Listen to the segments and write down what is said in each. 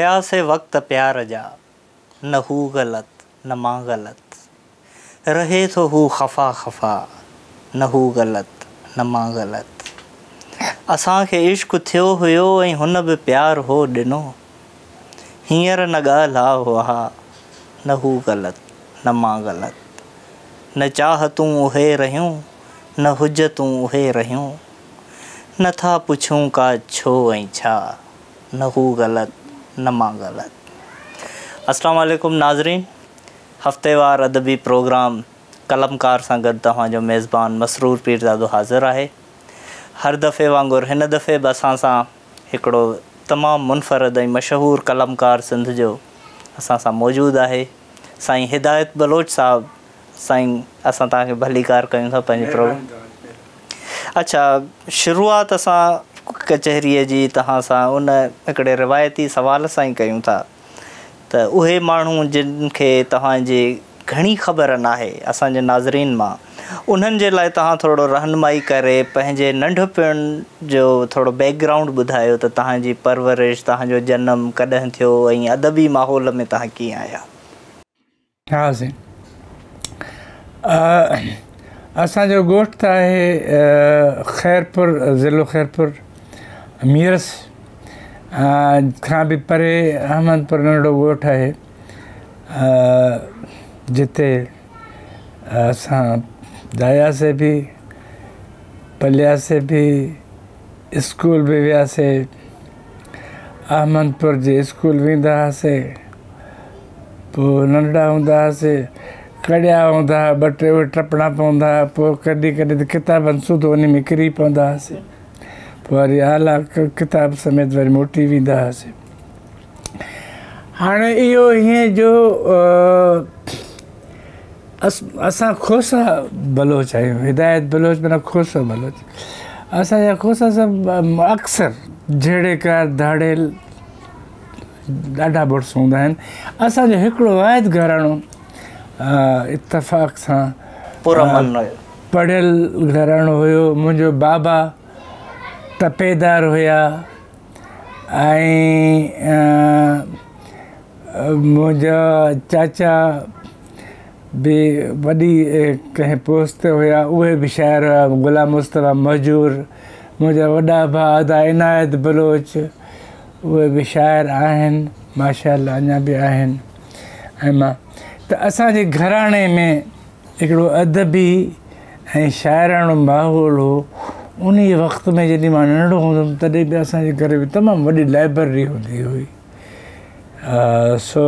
گیا سے وقت پیار جا نہ ہو غلط نہ ماں غلط رہے تو ہو خفا خفا نہ نہ ہو غلط ماں غلط اساں کے عشق تھو پیار ہو ڈنو ہیر گال ہوا نلت نم غلط ن چاہ تہوں نہ ہوج تہ رہوں نتا پوچھوں کا چھوئی غلط न अस्सलाम वालेकुम नाज़रीन हफ़्तेवार अदबी प्रोग्राम कलमकार सां गॾु तव्हांजो मेज़बान मसरूर पीर दादो हाज़ुरु आहे हर दफ़े वांगुर हिन दफ़े बि असां सां हिकिड़ो तमामु मुनफरिद ऐं कलमकार सिंध जो असा सां मौजूदु आहे साईं हिदायत बलोच साहब साईं असां तव्हांखे भली कार कयूं था पंहिंजो प्रोग्राम अच्छा शुरुआत असा کچہریج تاسا انے روایتی سوال سے ہی کہ وہ من کے تاج گھنی خبر نہ ہے اے ناظرین میں انمائی کرے ننڈپ جو بیک گراؤنڈ بدھا تو تاج پرورش تک جنم کدیں تھو ادبی ماحول میں اصاو ہے خیرپور ضلع خیر پور میرس پے احمدپور ناڑو گوٹ ہے جتنے آسان جایاسے بھی پلیاسے بھی اسکول بھی ویاسے احمد پور سے اسکول و ننڈا ہوں اسٹری ٹپڑا پوا کدی کدی کتاب سود ان میں کھیری پہسے वरी आला किताब समेत वरी मोटी वेंदा हुआसीं हाणे इहो हीअं जो असां खोसा बलोच आहियूं हिदायत बलोच माना खोसो बलोच असांजा खोसा सभु अक्सर जहिड़े कार धाड़ियल ॾाढा बुड़स हूंदा आहिनि असांजो हिकिड़ो वाय घराणो इतफ़ाक़ सां पढ़ियलु घराणो हुयो मुंहिंजो बाबा तपेदार हुया ऐं मुंहिंजा चाचा बि वॾी कंहिं पोस्ट ते हुआ उहे बि शाइर हुआ ग़ुलाम मुस्तफ़ा मजूर मुंहिंजा वॾा भाउ अदा इनायत बलोच उहे बि शाइर आहिनि माशा अञा बि आहिनि ऐं मां त असांजे घराणे में हिकिड़ो अदबी ऐं शाइराणो माहौल हो ان میں جی ننڈو ہوں تی تمام ویبری ہوں ہو سو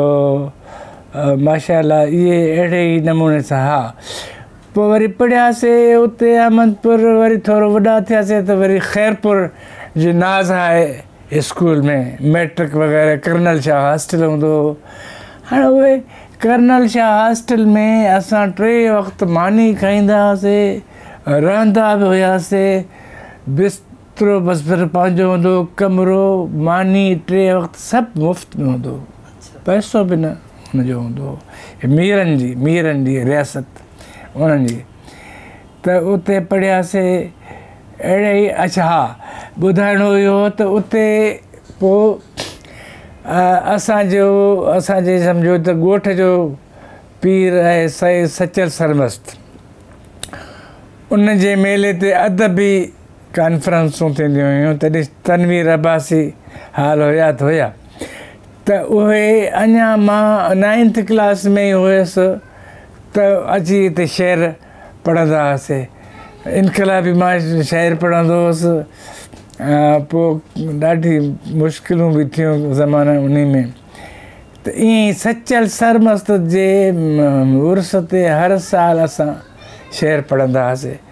ماشاء اللہ یہ اڑے ہی نمونے سے ہاں پھر وی پڑھیاس اتنے امنپور وی تھرو وڈا تھا تو وی خیرپور جو ناز ہے اسکول میں میٹرک وغیرہ کرنل شاہ ہاسٹل ہوں ہاں وہ کرنل شاہ ہاسٹل میں اب ٹے وقت مانی کھائیس رہندا بھی ہو سی बिस्तरो बसबर पंहिंजो हूंदो हुओ कमिरो मानी टे वक़्तु सभु मुफ़्त में हूंदो हुओ पैसो बि न हुनजो हूंदो हुओ मीरनि जी मीरनि जी रियासत उन्हनि जी त उते पढ़ियासीं अहिड़े ई अच्छा हा ॿुधाइणो इहो त उते पोइ असांजो असांजे सम्झो त ॻोठ जो पीर ऐं सई सचल सरमस्त उन जे मेले ते अधु बि कॉन्फ्रेंसूं थींदियूं हुयूं तॾहिं तनवीर अबासी हाल हुया त हुया त उहे अञा मां नाइंथ क्लास में ई हुयसि त अची हिते शहर पढ़ंदा हुआसीं इनकलाबी मां शेर पढ़ंदो हुउसि पोइ ॾाढी मुश्किलूं बि थियूं ज़माना उन में त ईअं सचल सरमस्त जे उर्स ते हर साल असां शेर पढ़ंदा हुआसीं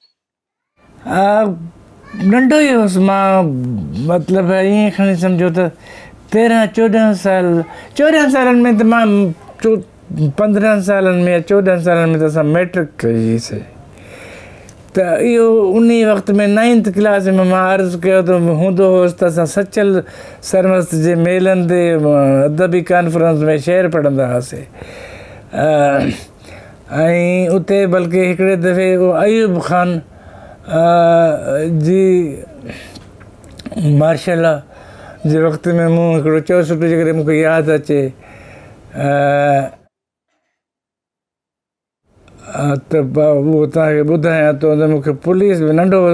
نڈ ہی ماں مطلب یہ کھ سمجھو تو چودہ سال چودہ سال میں تو پندرہ سال میں یا چودہ سال میں تو میٹرک جی سے تو में मां میں कयो त میں हुउसि کیا تو ہوں सरमस्त سچل मेलनि ते अदबी कॉन्फ्रेंस ادبی کانفرنس میں हुआसीं ऐं उते बल्कि हिकिड़े दफ़े उहो अयूब ख़ान جی مارشا جی وقت میں چو سو جی یاد اچے وہ تاکہ بدایاں تو پولیس بھی ننڈو و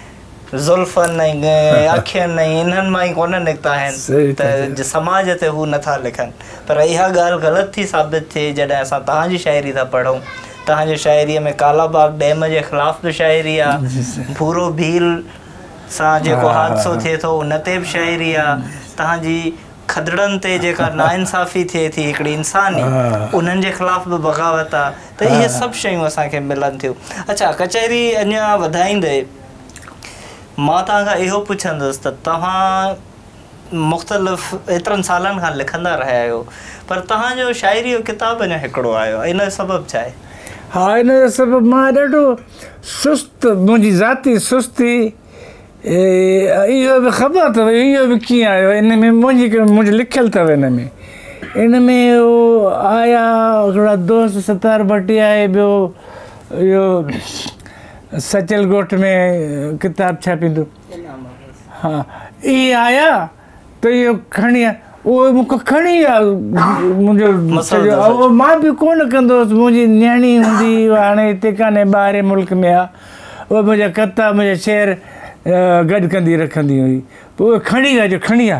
انہن ماں ہی زلف نکتا ہے سماج تے ہو نہ تھا لکھن پر یہاں گال غلط تھی ثابت تھی جڑا تہاں جی شاعری تھا پڑھوں تہاں جی شاعری میں کالا کالاباگ ڈیم کے خلاف بھی شاعری آ بھورو بھیل سے حادثو تھے تو ان شاعری آ تعلیم کدڑا نا انصافی تھے تھی انسانی ان کے خلاف بھی بغاوت آ تو یہ سب شعیع ملن تھیں اچھا کچہری ابائندے یہ پوچھا تختلف ایتر سال لکھا رہ تاعری کتاب اجاڑوں سبب چائے ہاں ان سبب ایڈوست مجھے ذاتی سستی خبر ابھی بھی کئی آئے لکھیں آیا دوست ستار بھٹی ہے سچل گوٹ میں کتاب چھو ہاں یہ آیا تو یہ کھی کھیو میں بھی کون کری نیا باہر ملک میں آج کتا مجھے شہر گد کری رکھی ہوئی وہ کھی آج کھی آ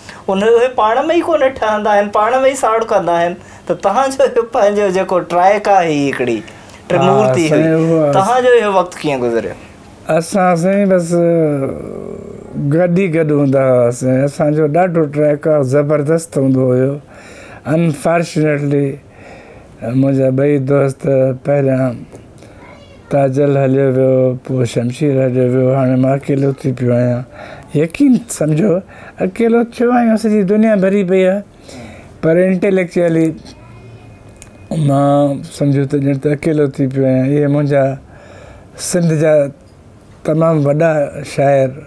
असां गॾु ई गॾु हूंदा हुआसीं ॾाढो ट्रैक आहे ज़बरदस्तु हूंदो हुयो अनफॉर्चुनेटली मुंहिंजा ॿई दोस्त पहिरियां ताजल हलियो वियो पोइ शमशीर हलियो वियो हाणे मां अकेलो थी पियो आहियां यकीन सम्झो अकेलो थियो आहियां सॼी दुनिया भरी पई आहे पर इंटेलेक्चुअली मां सम्झो त ॼण त अकेलो थी पियो आहियां इहे मुंहिंजा सिंध जा तमामु वॾा शाइर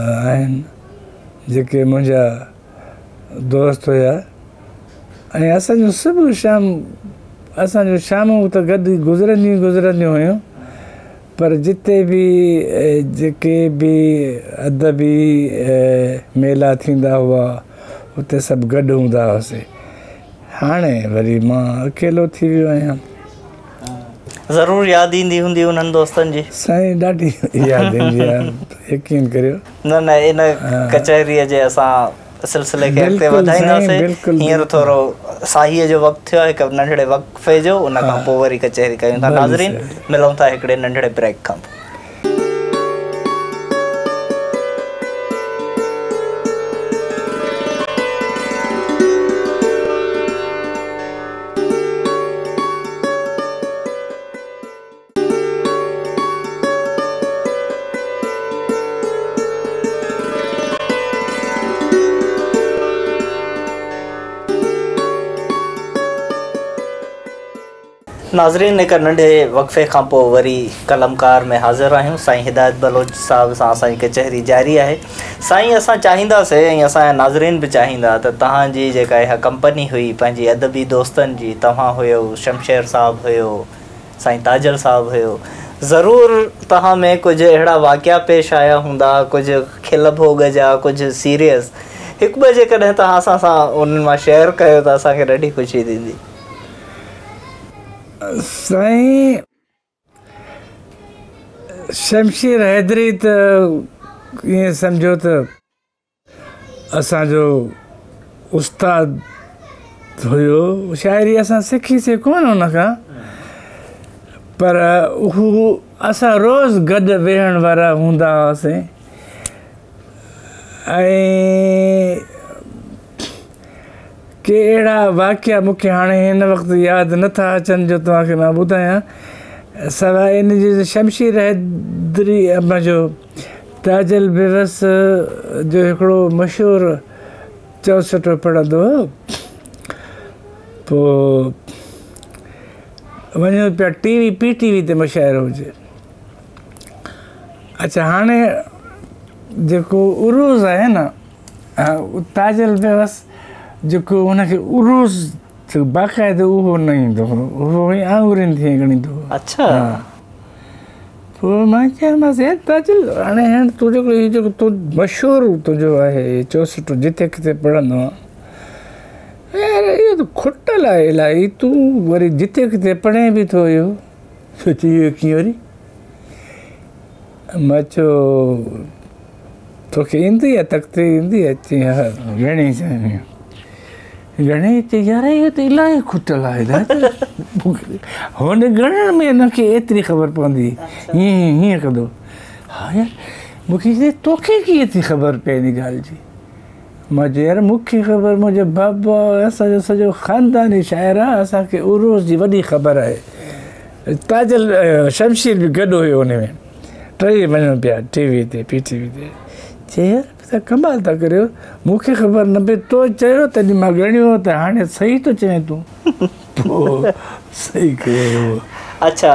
आहिनि जेके मुंहिंजा दोस्त हुया ऐं असांजो सभु शाम असांजो शाम त गॾु गुज़रंदियूं गुज़रंदियूं हुयूं पर जिते बि जेके बि अदबी मेला थींदा हुआ उते सभु गॾु हूंदा हुआसीं हाणे वरी मां अकेलो थी वियो आहियां ज़रूरु यकीन करियो सिलसिले खे अॻिते वधाईंदासीं हींअर थोरो साह जो वक़्तु थियो नंढिड़े वक़्फ़े जो हुनखां पोइ वरी कचेरी नंढिड़े ब्रेक खां नाज़रीन हिकु नंढे वक़फ़े खां पोइ वरी कलमकार में हाज़िर आहियूं साईं हिदायत बलोच साहिब सां असांजी कचहरी जारी आहे साईं असां चाहींदासीं ऐं असांजा नाज़रीन बि चाहींदा त तव्हांजी जेका इहा कंपनी हुई पंहिंजी अदबी दोस्तनि जी तव्हां हुयो शमशेर साहिबु हुयो साईं ताजल साहिबु हुयो ज़रूरु तव्हां में कुझु अहिड़ा वाकिया पेश आया हूंदा कुझु खिल भोग जा कुझु सीरियस हिकु ॿ जेकॾहिं तव्हां असां सां उन्हनि मां शेयर कयो त असांखे ॾाढी ख़ुशी थींदी سائیں شمشیر حیدری تھی سمجھو تسان جو استاد ہو شاعری اِکھیسے کون ان کا پرز گا ہوں سی कहिड़ा अहिड़ा वाकिया मूंखे हाणे हिन वक़्तु यादि नथा अचनि जो तव्हांखे मां ॿुधायां सवाइ इन जे शमशीर हैदरी अम जो ताजल बेवस जो हिकिड़ो मशहूरु चओ पढ़ंदो हुओ पोइ वञो पिया T V P T V ते मशाइरु हुजे अच्छा हाणे जेको उरूज़ आहे न ताजल बेवसि باقاعد وہ آگوری جاتے پڑھ تو کھٹل ہے الہی تری جڑے بھی تو یہ چھ تختی گڑ کھٹل ہے دون گڑے میں انتری خبر پی ہوں کرو ہاں یار تاکہ کیے تھی خبر پہ ان گال کی مجھے یار خبر مجھے بابا سو خاندانی شاعر آروز کی وی خبر آئی تاجل شمشیر بھی گھن میں ٹری ون پہ ٹی وی یار त कमाल था करियो मूंखे ख़बर न पई तो चयो तॾहिं मां ॻणियो त हाणे सही थो चए तूं सही कयो अच्छा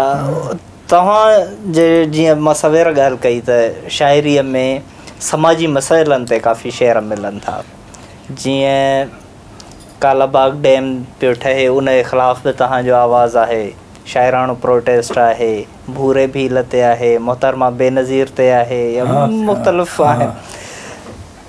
तव्हां जे जीअं मां सवेर ॻाल्हि कई त शाइरीअ में समाजी मसइलनि ते काफ़ी शेर मिलनि था जीअं कालाबाग डैम पियो ठहे उन जे ख़िलाफ़ बि तव्हांजो आवाज़ु आहे शाइराणो प्रोटेस्ट आहे भूरे भील ते आहे मोहतरमा बेनज़ीर ते आहे या मुख़्तलिफ़ आहिनि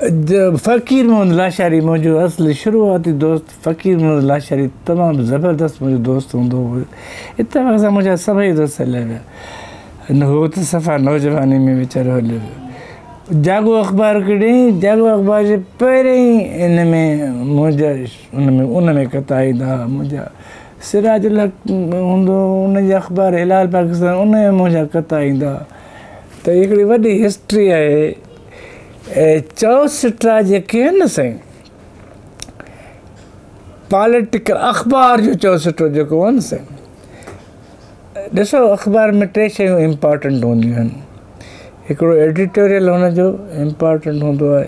फ़क़ीर मोहम्मद लाशारी मुंहिंजो असल शुरूआती दोस्त फ़क़ीर मोहम्मद लाशारी तमामु ज़बरदस्तु मुंहिंजो दोस्त हूंदो हुओ इतां खां मुंहिंजा सभई दोस्त हलिया विया न उहो त सफ़ा नौजवानी में वीचारो हलियो वियो जागो अख़बार कॾहिं जागो अख़बार जे पहिरियों ई इन में मुंहिंजा उन में उन में कता ईंदा हुआ मुंहिंजा सिराज लक हूंदो हुओ अख़बार हिलाल पाकिस्तान उन में मुंहिंजा कता ईंदा हुआ त हिकिड़ी वॾी हिस्ट्री आहे چ سٹا ن سی پالٹیکل اخبار جو چٹو جو اخبار میں ٹے شیو امپورٹنٹ ہوں ایک ایڈیٹوریل ہونے کو امپورٹنٹ ہوں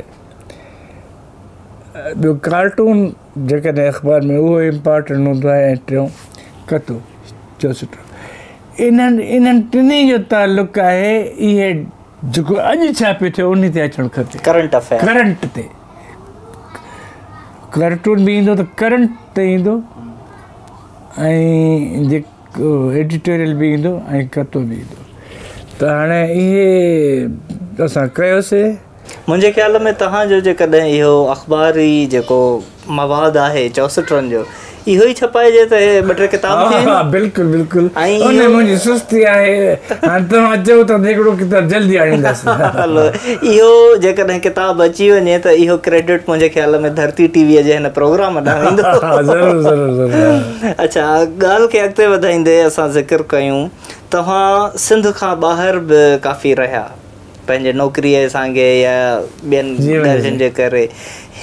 کارٹون جی اخبار میں وہ امپورٹنٹ ہوں ٹھیک کتو چین ان ٹھن جو تعلق ہے یہ जेको अॼु छा पियो थिए उन ते अचणु खपे करंट अफेयर करंट ते कर्टून बि ईंदो त करंट ते ईंदो ऐं जेको एडिटोरियल बि ईंदो ऐं कतो बि ईंदो त हाणे इहे असां कयोसीं मुंहिंजे ख़्याल में तव्हांजो जेकॾहिं इहो अख़बारी जेको मवाद आहे चौसठनि जो इहो ई छपाइजे त ॿ टे किताब बिल्कुलु बिल्कुलु सुस्ती आहे हलो इहो जेकॾहिं अची वञे त इहो क्रेडिट मुंहिंजे ख़्याल में धरती टीवीअ जे हिन प्रोग्राम अच्छा ॻाल्हि खे अॻिते वधाईंदे असां ज़िक्र कयूं तव्हां सिंध खां ॿाहिरि बि काफ़ी रहिया पंहिंजे नौकरीअ सां ॿियनि जे करे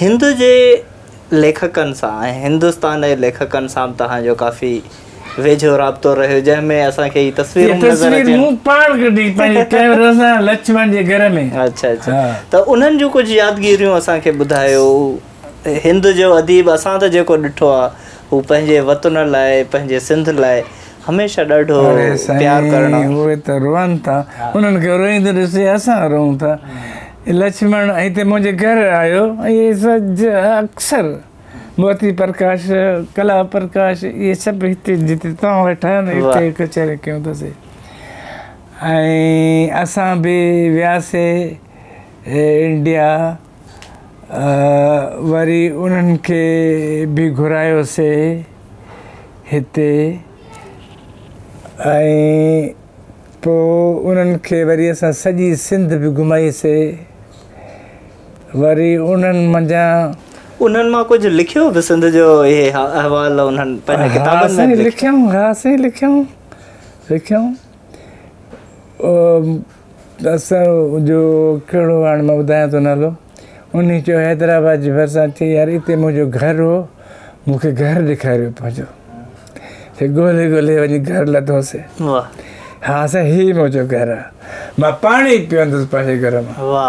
हिंद जे लेखकनि सां ऐं हिंदुस्तान जे लेखकनि सां बि तव्हांजो काफ़ी वेझो राब्तो रहियो जंहिंमें असांखे उन्हनि जूं कुझु यादगिरी असांखे ॿुधायो हिंद जो अदीब असां त जेको ॾिठो आहे हू पंहिंजे वतन लाइ पंहिंजे सिंध लाइ हमेशह ॾाढो लक्ष्मण हिते मुंहिंजे घरु आयो ऐं सॼ अक्सर मोती प्रकाश कला प्रकाश इहे सभु हिते जिते तव्हां वेठा न हिते कचहरी कयो अथसि ऐं असां बि वियासीं इंडिया वरी उन्हनि खे बि घुरायोसीं हिते ऐं पोइ उन्हनि खे वरी असां सॼी सिंध बि घुमाईसीं कहिड़ो हाणे मां ॿुधायां थो नालो उन चयो हैदराबाद जे भरिसां मुंहिंजो घरु हो मूंखे घरु ॾेखारियो पंहिंजो हीउ मुंहिंजो घरु आहे मां पाण ई पीअंदुसि पंहिंजे घर मां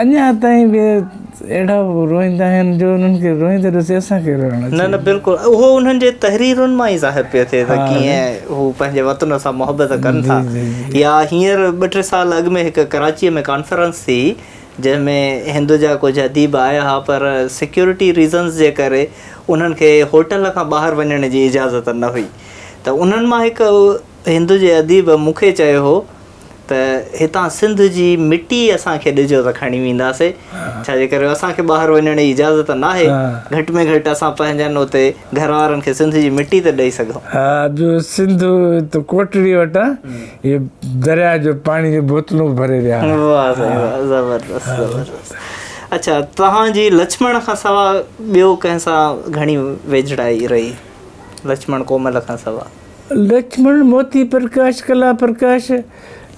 अञा ताईं बि अहिड़ा रोईंदा आहिनि जो उन्हनि खे रोईंदे ॾिसी असांखे रोइण न न बिल्कुलु उहो उन्हनि जे तहरीरुनि मां ई ज़ाहिर पियो थिए त कीअं हू पंहिंजे वतन सां मुहबत कनि था या हींअर ॿ टे साल अॻु में हिकु कराचीअ में कॉन्फ्रेंस थी जंहिंमें हिंदू जा कुझु अदीब आया हुआ पर सिक्योरिटी रीज़न्स जे करे उन्हनि खे होटल खां ॿाहिरि वञण जी इजाज़त न हुई त उन्हनि मां हिकु हिंदू जे अदीब मूंखे चयो हुओ त हितां सिंध जी मिटी असांखे ॾिजो त खणी वेंदासीं छाजे करे असांखे ॿाहिरि वञण जी इजाज़त नाहे पंहिंजनि जी मिटी अच्छा तव्हांजी लछमण खां सवाइ ॿियो कंहिं सां घणी वेझड़ाई रही लक्ष्मण कोमल खां सवाइ कला प्रकाश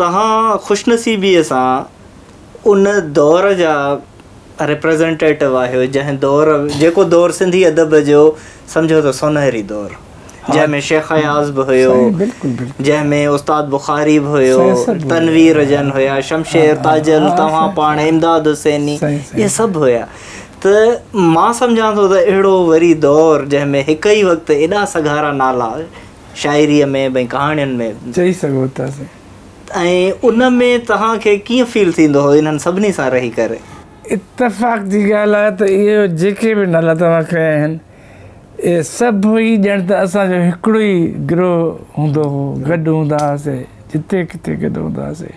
तव्हां ख़ुशिनसीबीअ सां उन दौर जा रिप्रेज़ेंटेटिव आहियो जंहिं दौर जेको दौरु सिंधी अदब जो सम्झो त सोनहरी दौरु जंहिंमें शेख अयाज़ बि हुयो जंहिंमें उस्ताद बुख़ारी बि हुयो तनवीर जन हुया शमशेर ताजल तव्हां पाण इमदाद हुसैनी इहे सभु हुया त मां सम्झां थो त अहिड़ो वरी दौरु जंहिंमें हिक ई वक़्तु एॾा सघारा नाला शाइरीअ में भई कहाणियुनि में चई सघो था ऐं उनमें तव्हांखे कीअं फील थींदो हुओ इन्हनि सभिनी सां रही करे इतफ़ाक़ जी ॻाल्हि आहे त इहो जेके बि नाला तव्हां कया आहिनि इहे सभई ॼण त असांजो हिकिड़ो ई हूंदो हुओ गॾु हूंदा हुआसीं जिते किथे गॾु हूंदा हुआसीं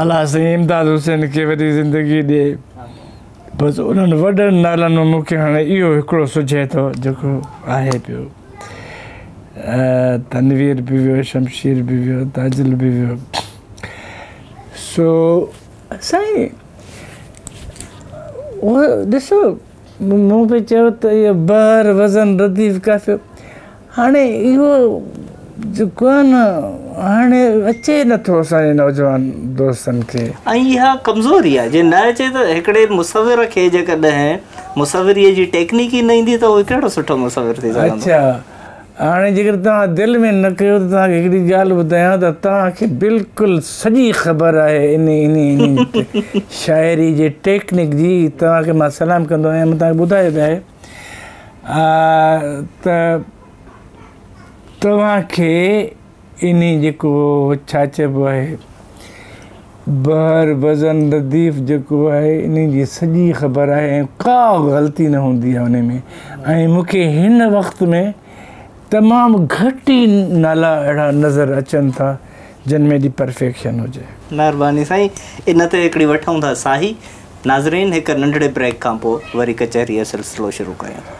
आला साईं इमदाद हुसैन खे वरी ज़िंदगी ॾिए बसि उन्हनि वॾनि नालनि में मूंखे हाणे इहो हिकिड़ो सुझे थो जेको आहे पियो तनवीर बि वियो शमशीर बि वियो ताजल बि वियो सो ॾिसो मूं बि चयो त इहो हाणे इहो जेको आहे न हाणे अचे नथो असांजे दोस्तनि खे न अचे त हिकिड़े जी टेकनीकी न ईंदी त उहो कहिड़ो सुठो थींदो अच्छा ہاں جا دل میں نہی گال بدایاں تو تا بالکل ساری خبر ہے ان شاعری کے ٹیکنک کی تاکہ سلام کیں با تا کے انہیں کو چب ہے بر وزن لطیف جو ان کی ساری خبر آئی کا غلطی نہ ہوں ان میں وقت میں तमामु घटि ई नाला अहिड़ा नज़र अचनि था जिन में जी परफेक्शन हुजे महिरबानी साईं इन ते हिकिड़ी वठूं था साही नाज़रीन हिकु नंढिड़े ब्रेक खां पोइ वरी कचहरीअ जो सिलसिलो शुरू कयूं था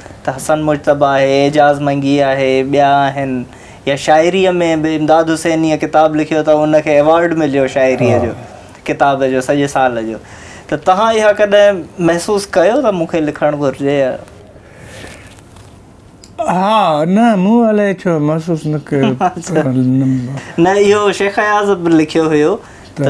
त हसन मुशतबा आहे एजाज़ मंगी आहे ॿिया आहिनि या शाइरीअ में बि इमदाद हुसैन इहा किताबु लिखियो त उन अवॉर्ड मिलियो शाइरीअ जो किताब जो सॼे साल जो त तव्हां इहा कॾहिं महसूसु कयो त मूंखे लिखणु घुरिजे हा न मूं अलाए छो महसूसु न न कयो इहो शेखयाज़त बि लिखियो हुयो त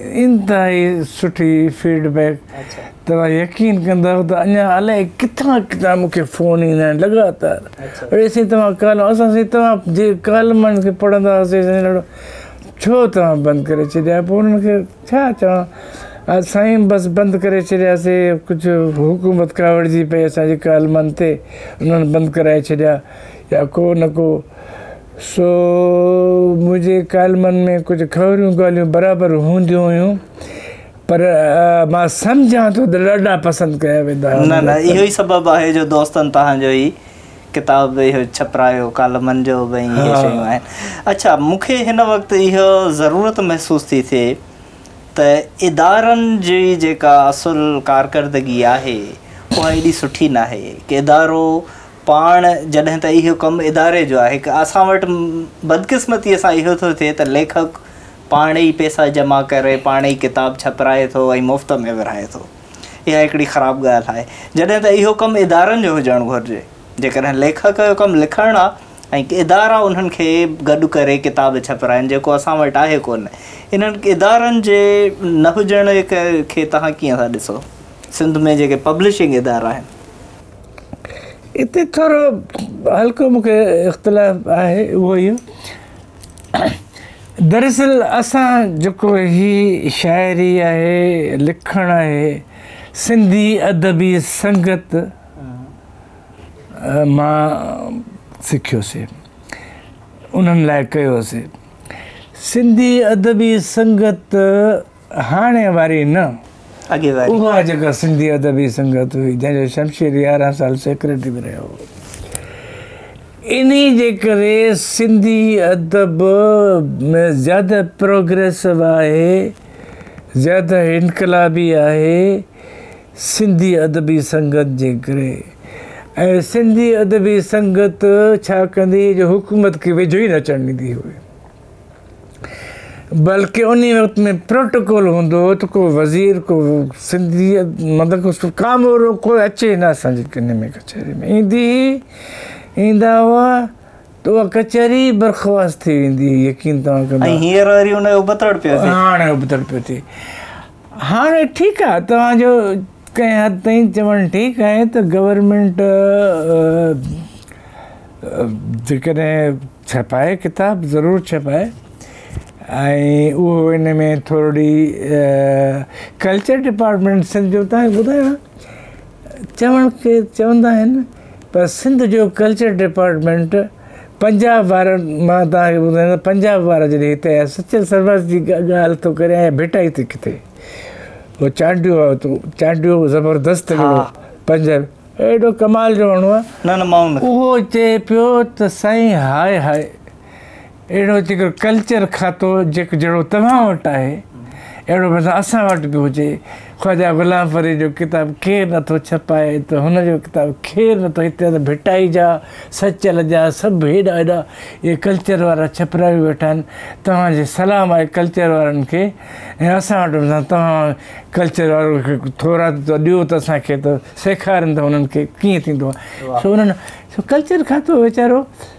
انتہائی سٹ فیڈ بیک تو یقین کرائی کتنا کتا فون لگاتار ارے صحیح تو کالمان سے پڑھا سی چھو تب بند کرے چھ ان کے چھ چاہیے بس بند کرے چیز حکومت کا وڑ جی پی اے اچھا جی کالمانتے ان بند کرائے چاہ छो मुंहिंजे कालमनि में कुझु ख़बरूं ॻाल्हियूं बराबरि हूंदियूं हुयूं पर मां सम्झा थो त ॾाढा पसंदि कया वेंदा न न इहो ई सबबु आहे जो दोस्तनि तव्हांजो ई किताब इहो छपरायो कालमनि जो भई इहे शयूं आहिनि अच्छा मूंखे हिन वक़्तु इहो ज़रूरत महिसूस थी थिए त इदारनि जी जेका असुल कारकरदगी आहे उहा एॾी सुठी न आहे પણ જડે તે યે કમ ادارے જો આ એક આસાવટ બદકિસ્મતી આયે તો તે લેખક પાણે પૈસા જમા કરે પાણે કિતાબ છપ્રાયે તો મુફત મે વરાયે તો યે એકડી ખરાબ ગલ આયે જડે તે યે કમ ઇદારે જો હો જણ ઘોજે જે કર લેખક કમ લખણ આ ઇદારા ઉનન કે ગડ કરે કિતાબ છપ્રાયે જે કો આસાવટ આયે કોન ઇનન ઇદારન જે નફ જણ કે તા કિયા સા દેસો Sindh મે જે પબ્લિશિંગ ઇદારા આહે इते थोरो हल्को मूंखे इख़्तिलाफ़ु आहे उहो ई दरअसल असां जेको ही शाइरी आहे लिखणु आहे सिंधी अदबी संगत मां सिखियोसीं उन्हनि लाइ कयोसीं सिंधी अदबी संगत हाणे वारी न سدبی سنگت ہوئی جیسے شمشیر یارہ سال سیکرٹری بھی رہے ان کے ادب میں زیادہ پوگریسو زیادہ انقلابی ہے سی ادبی سنگی ادبی سنگت جو حکومت کے ویج ہی نچڑی ہوئی بلکہ انہی وقت میں پروٹوکول ہوں دو تو کو وزیر کو سندھی مطلب کام ہو رو وی اچے نہ کرنے میں میں ہوا تو برخواست تھی یقین تو ابتڑ پہ ہاں ابتڑ تھی ہاں ٹھیک ہے تو ہاں جو کہیں حد تک چون ٹھیک ہے تو گورمینٹ جب چھپائے کتاب ضرور چھپائے ऐं उहो इनमें थोरी कल्चर डिपार्टमेंट सिंध जो तव्हांखे ॿुधायां चवण के चवंदा आहिनि पर सिंध जो कल्चर डिपार्टमेंट पंजाब वारनि मां तव्हांखे ॿुधायां पंजाब वारा जॾहिं हिते सचल सरवास जी ॻाल्हि थो करे ऐं भिटाई थी किथे उहो चांडियो आहे त चांडियो ज़बरदस्त पंजाब एॾो कमाल जो वणो आहे उहो चए पियो त साईं हाय اڑوںک کلچر کھاتو جہ تا وی اڑے مطلب اصان بھی ہوجائے خواجہ غلام پری جو کتاب کھیر نتھو چھپائے تو انجو کتاب کھیر نت بٹائی جا سچل جا سب ایڈا ایڈا یہ کلچر والا چھپرا بھی ویٹا تھی سلام ہے کلچر والوں کے اصا و کلچر والوں کو تھوڑا دکھا تو ان کے کلچر کھاتو ویچاروں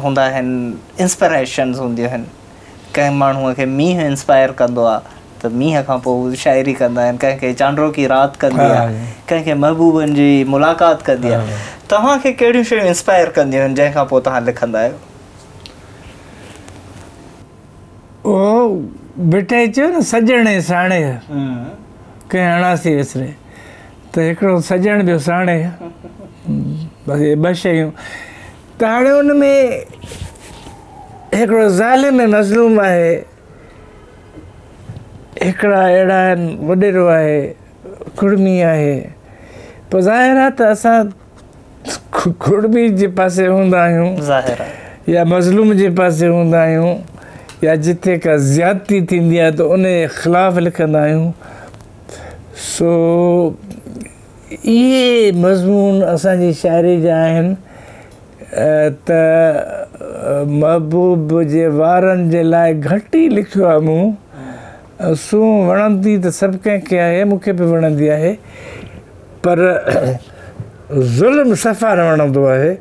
हूंदा आहिनि इंस्पिरेशन्स हूंदियूं आहिनि कंहिं माण्हूअ खे मींहुं इंस्पायर कंदो आहे त मींहं खां पोइ शाइरी कंदा आहिनि कंहिंखे चांड्रो की राति कंदी आहे कंहिंखे महबूबनि जी मुलाक़ात कंदी आहे तव्हांखे कहिड़ियूं शयूं इंस्पायर कंदियूं आहिनि जंहिंखां पोइ तव्हां लिखंदा आहियो चयो न साणे साणे कंहिं विसरे त हिकिड़ो ॿियो ॿ शयूं ان میں زال میں مظلوم ہےڑا وڈوائے کڑمیم ہے تو ظاہر اُڑمی کے پاس ہوں یا مظلوم کے پاس ہوں یا جتنے کا زیاتی تھی تو ان کے خلاف لکھن سو یہ مضمون جی اعری جا त महबूब जे वारनि जे लाइ घटि ई लिखियो आहे मूं सूं वणंदी त सभु कंहिंखे आहे मूंखे बि वणंदी आहे पर ज़ुल्म सफ़ा न वणंदो आहे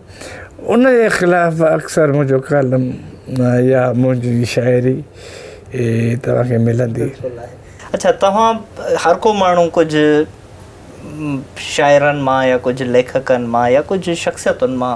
उन जे ख़िलाफ़ अक्सर मुंहिंजो कालम या मुंहिंजी शाइरी तव्हांखे मिलंदी अच्छा तव्हां हर को माण्हू कुझु शाइरनि मां या कुझु लेखकनि मां या कुझु शख़्सियतुनि मां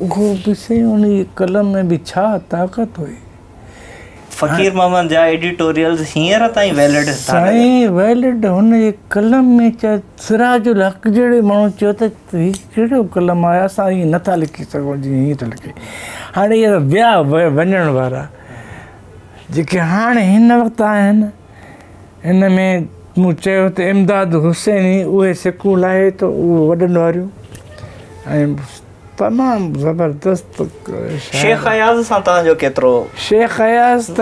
उहो कलम में बि छा ताक़त हुई माण्हू चयो त हीउ कहिड़ो कलम आहे असां हीअं नथा लिखी सघूं जीअं हीअं त लिखे हाणे इहे वञण वारा जेके हाणे हिन वक़्तु आहिनि हिन में मूं चयो त इमदाद हुसैनी उहे सिकूं लाहे त उहे वॾनि वारियूं ऐं तमामु ज़बरदस्त शेखयास सां शेखयास त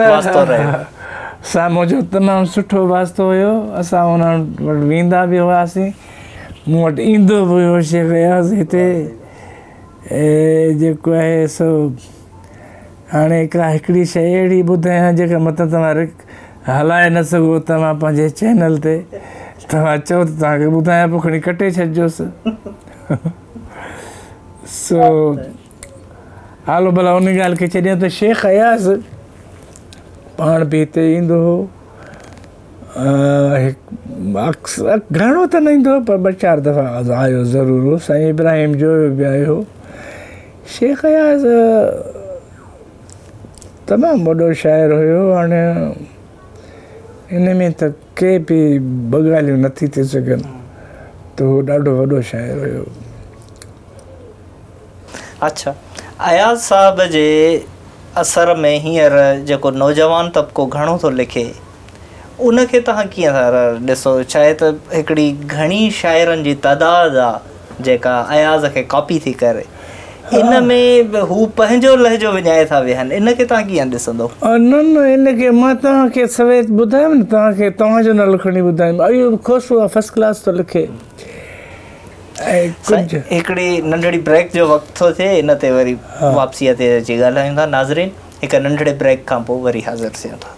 मुंहिंजो तमामु सुठो वास्तो हुयो असां हुन वटि वेंदा बि हुआसीं मूं वटि ईंदो बि हुयो शेख अयास हिते जेको आहे सो हाणे हिकिड़ा हिकिड़ी शइ अहिड़ी ॿुधायां जेका मथां तव्हां रिक हलाए न सघो तव्हां पंहिंजे चैनल ते तव्हां चओ त तव्हांखे ॿुधायां पोइ खणी कटे छॾिजोसि So, आलो भला उन ॻाल्हि खे छॾिया त शेख अयाज़ पाण बि हिते ईंदो हुओ घणो त न ईंदो हुओ पर ॿ चारि दफ़ा आहियो ज़रूरु हो साईं इब्राहिम जो बि आयो हो शेख अयाज़ तमामु वॾो शाइरु हुयो हाणे हिन में त के बि ॿ ॻाल्हियूं नथी थी सघनि त उहो ॾाढो वॾो शाइरु अच्छा अयाज़ साहब जे असर में हींअर जेको नौजवान तबिको घणो थो लिखे उनखे तव्हां कीअं था ॾिसो छा त हिकिड़ी घणी शाइरनि जी तादादु आहे जेका अयाज़ खे कॉपी थी करे इन में हू पंहिंजो लहजो विञाए था इनखे तव्हां कीअं न न इनखे मां तव्हांखे ॿुधायमि तव्हांखे तव्हांजो ॿुधायमि फस्ट क्लास थो लिखे ऐं हिकिड़ी नंढड़ी ब्रेक जो वक़्तु थो थिए हिन ते वरी वापसीअ ते अची ॻाल्हायूं था नाज़रीन हिकु नंढिड़ी ब्रेक खां पोइ वरी हाज़िरु थियूं था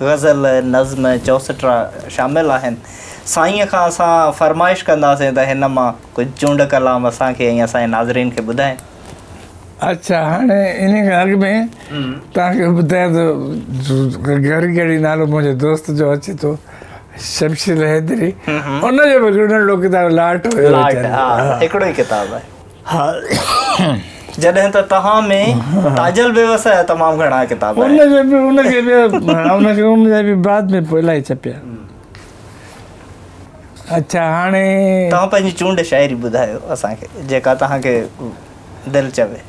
غزل نظم چوسٹرا شامل شام سائی کا فرمائش کراسے اچھا، تو چونڈ کلام ناظرین بدائیں اچھا जॾहिं त तव्हां में ताज़ल व्यवसाय तमामु घणा किताब बाद में पोइ इलाही छपिया अच्छा हाणे तव्हां पंहिंजी चूंड शायरी ॿुधायो असांखे जेका तव्हांखे दिलि चवे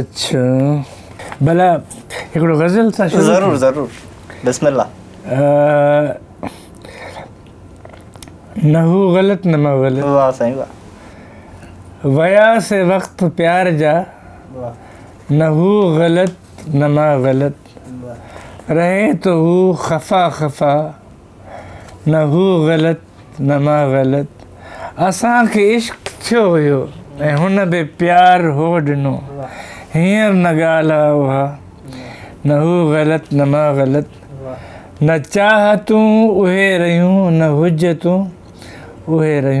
अच्छा भला हिकिड़ो गज़ल ज़रूरु ज़रूरु बिस्मिल्ला न हू ग़लति न मां ग़लति वाह साईं वाह ویا سے وقت پیار جا نہ ہو غلط نہ ما غلط رہے تو ہو خفا خفا نہ ہو غلط نہ ما غلط اساں کے عشق چھو پیار ہو ڈنو ہیرا ہوا نلت ن غلط ن چاہ تہوں نہ ہوج تو اہ رہ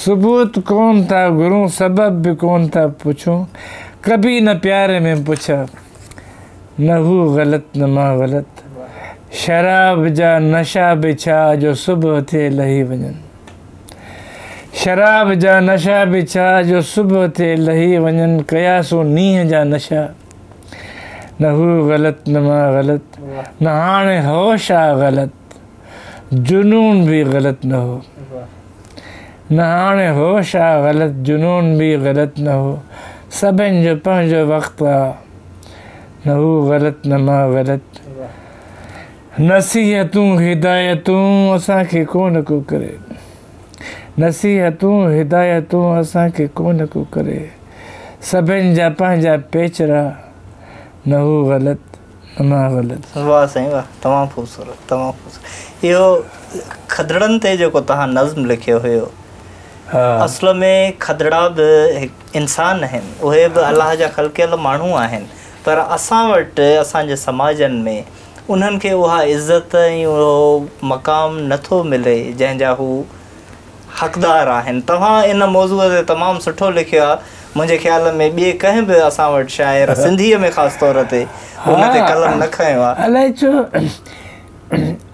ثبوت کون تھا گروں سبب بھی کون تھا پوچھوں کبھی نہ پیارے میں پوچھا نہ ہو غلط نہ ماں غلط شراب جا نشہ بچھا جو صبح تھے لہی و شراب جا نشہ بچھا جو صبح تھے لہی ویا قیاسو نیح جا نشہ نہ ہو غلط نہ ماں غلط نہ ہاں ہوش آ غلط جنون بھی غلط نہ ہو نہان نہ آ غلط جنون بھی غلط نہ ہو سبن جو سو وقت آ نہ ہو غلط غلط نصیحتوں ہدایتوں اساں کے کو کرے نصیحت ہدایتوں کو نظم لکھ असल में खदड़ा बि इंसान आहिनि उहे बि अलाह जा खलकियल माण्हू आहिनि पर असां वटि असांजे समाजनि में उन्हनि खे उहा इज़त ऐं उहो नथो मिले जंहिंजा हू हक़दार आहिनि तव्हां इन मौज़ूअ ते तमामु सुठो लिखियो आहे मुंहिंजे ख़्याल में ॿिए कंहिं बि असां वटि शाइर सिंधीअ में ख़ासि तौर ते हुन ते न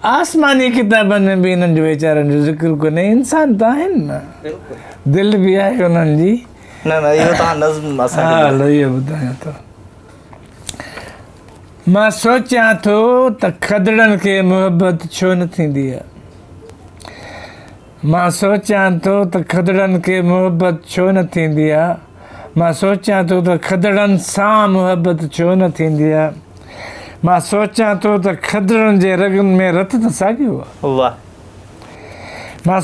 آسمانی کتابن میں بھی انہوں جو بیچارن جو ذکر کو نہیں انسان تا ہے نا دل بھی ہے انہوں جی نا نا یہ تا ہاں نظم آسان ہاں لو یہ بتایا تو ماں سوچا تو تا خدرن کے محبت چھو نتھی دیا ماں سوچا تو تا خدرن کے محبت چھو نتھی دیا ماں سوچا تو تا خدرن سا محبت چھو نتھی دیا میں سوچا تو رگن میں رت ساگ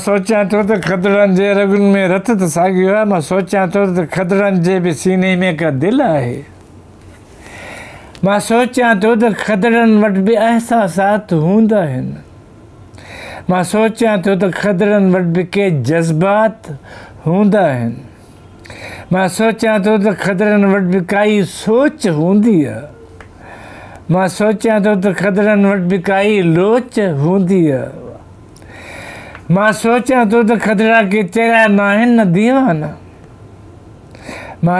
سوچاں تو کدڑے رگن میں رت ساگی میں سوچا تو کدڑے سینی میں کا دل ہے سوچاں تو کھدڑے و احساسات ہوں سوچاں تو کدڑے وٹ بھی کئی جذبات ہوں میں سوچا تو کھدڑے وٹ بھی کائی سوچ ہوں میں سوچا تو کدڑوں وائی لوچ ہوں سوچا تو کدڑا کھانے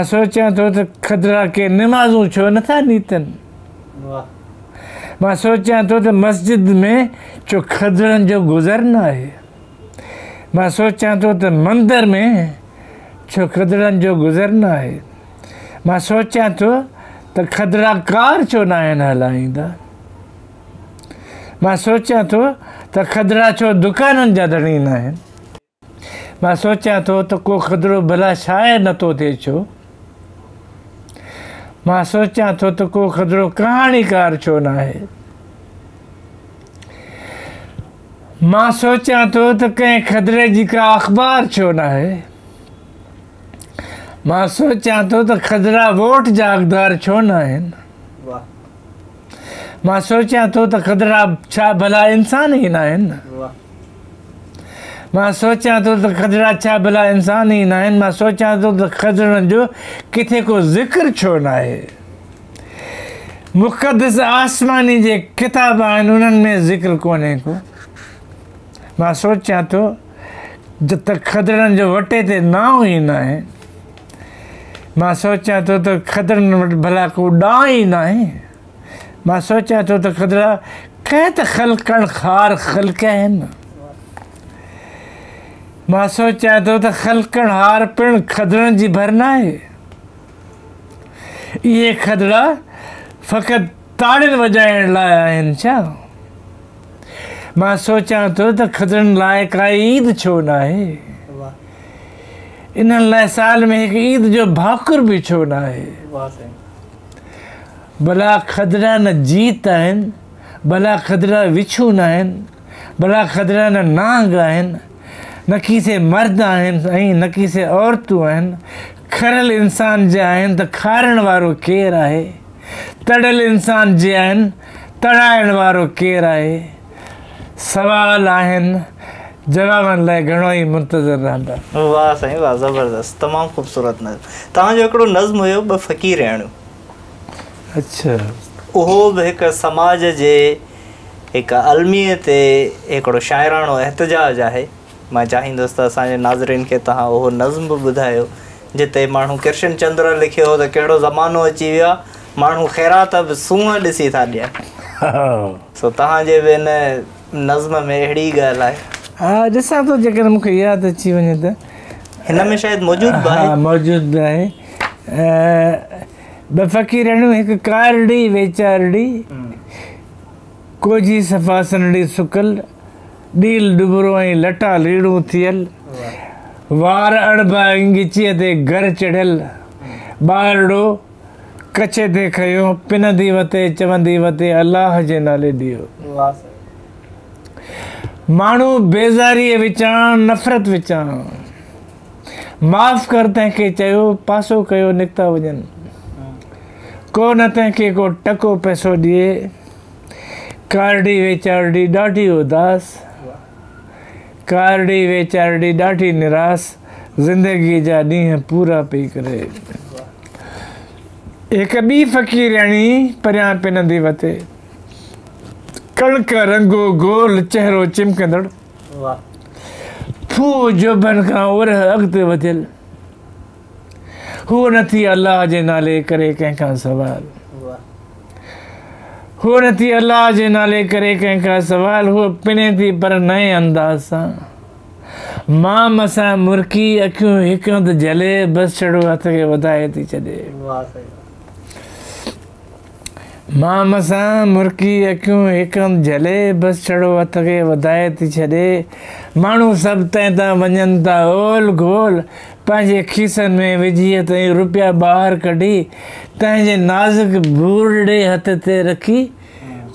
سوچا تو کدڑا کے نماز چھو نہ سوچا تو مسجد میں گزر نہ سوچا تو مندر میں چدڑوں کا گزر نہ سوچاں تو تو خدڑا کار چھو نہ ہلائی میں سوچا تو کدڑا چھو دانوں جا دین سوچا تو کودڑے بھلا چائے نہ تو تھے چوچا تو کودڑے کہانی کار چھو ن سوچا تو کدڑے کی کا اخبار چھو نہ ہے میں سوچا تو کدڑا ووٹ جا اقدار چھو نہ سوچا تو کدڑا بھلا انسان ہی نہ سوچا تو کدڑا بھلا انسان ہی نہ سوچا تو کجڑے جو کتنے کو ذکر چھو نہ مقدس آسمانی کے کتاب ہے ان میں ذکر کو سوچا تو کھجڑے جو وٹے تاؤں ہی نہ میں سوچا تو کدڑے بھلا کو ڈاں ہی نہ سوچا تو کدڑا خلکن ہار خلکن سوچا تو خلکن ہار پھڑڑے بھر نہ یہ کدڑا فقط تاڑی وجائن سا سوچا تو کدڑے لائے کئی چھو نہ ان اللہ سال میں ایک عید جو بھاکر بھی ہے بلا خدرہ نہ جیتا ہے بھلا کدڑا ن جیت بھلا کدڑا وچھن بھلا کدڑا نانگا نی سے مرد کسے عورتوں آئیں کھرل انسان تو کھارن وارو کیر آئے تڑل انسان تڑائن وارو کیر آئے سوال آئیں وا سائی وا زبردست تمام خوبصورت نظم تاج نظم ہو فقی رہا المیر شاعرانوں احتجاج ہے میں چاہیے ناظرین کے تمام وہ نظم بدھا جتنے مجھے کرشن چندر لکھے ہومانہ اچھی ہو سوہ دیکھی ہاں۔ نظم میں اڑی گال ہے हा ॾिसां थो जेकर मूंखे यादि अची वञे त हिन में शायदि मौजूदु आहे हा मौजूदु आहे ॿ फ़क़ीर हिकु कारी वीचारी कोजी सफ़ासनी सुकल ॾील डुबरो ऐं लटा लीड़ो थियल वार अणबा ॻिचीअ ते घर चढ़ियल ॿारड़ो कचे ते खयो पिनंदी वते चवंदी वते अलाह जे नाले ॾियो مو بیاریا و نفرت وچا معاف کر تنکھیں چاسو کریسو دے کارڈی ویچار ڈی دا اداس کارڈی ویچار ڈی داٹ نراش زندگی جا دورا پی کرے ایک فقیر عی یعنی پر پنندی بتے کڑ کا رنگ و گول چہرو چمکندڑ پھو جو بن کا اور اگت ودل ہو نتی اللہ جے نالے کرے کہیں کا سوال ہو نتی اللہ جے نالے کرے کہیں کا سوال ہو پنے تھی پر نئے انداز سا ماں مسا مرکی اکیوں ہکند جلے بس چڑھو ہتھ کے ودائے تھی چلے واہ صحیح ماں مساں مرکی اکیو ایکم جلے بس چڑو ہاتھ کے بدائے تھی چھے مو سب تین گول گول پانچ خیسن میں وی روپیہ باہر کڈی تین نازک بھور ہاتھ رکھی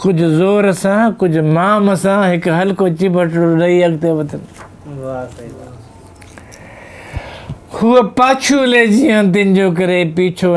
کچھ زور سے کچھ مام سا ایک ہلک چیبٹ پاچو لے جیون تنجیے پیچھو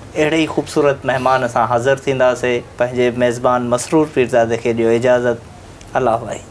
अहिड़े ई ख़ूबसूरत महिमान असां हाज़िर थींदासीं पंहिंजे मेज़बान मसरूर पिरदाद खे ॾियो इजाज़त अलाह भाई